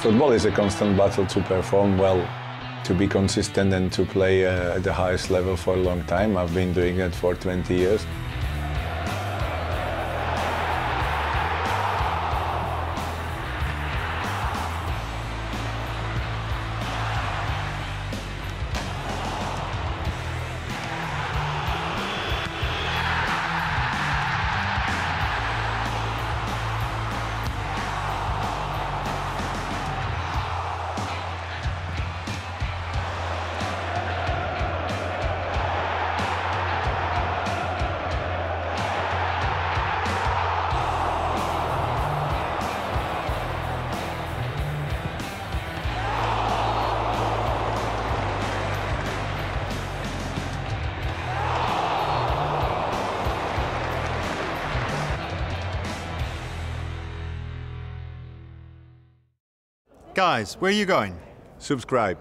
Football is a constant battle to perform well, to be consistent and to play uh, at the highest level for a long time. I've been doing it for 20 years. Guys, where are you going? Subscribe.